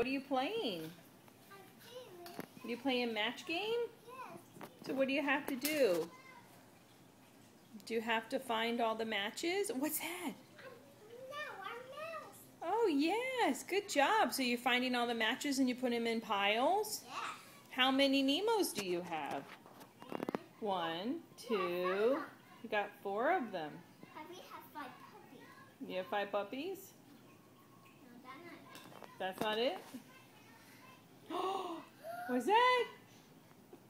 What are you playing? You playing match game? Yes. So what do you have to do? Do you have to find all the matches? What's that? Oh, yes. Good job. So you're finding all the matches and you put them in piles? Yeah. How many Nemos do you have? One, two. You got four of them. Puppy have five puppies. You have five puppies? No, that's not it. That's not it? What's that?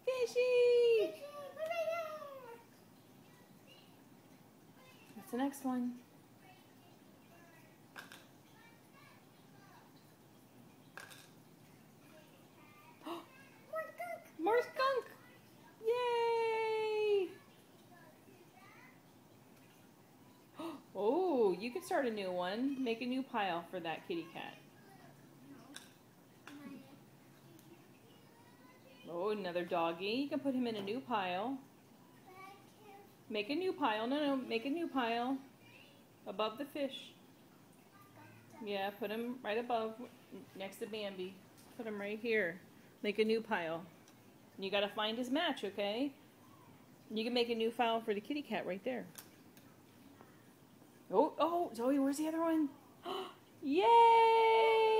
Fishy! What's the next one? More skunk! Yay! Oh, you can start a new one. Make a new pile for that kitty cat. Oh, another doggy. You can put him in a new pile. Make a new pile. No, no, make a new pile. Above the fish. Yeah, put him right above, next to Bambi. Put him right here. Make a new pile. You gotta find his match, okay? You can make a new file for the kitty cat right there. Oh, oh, Zoe, where's the other one? Yay!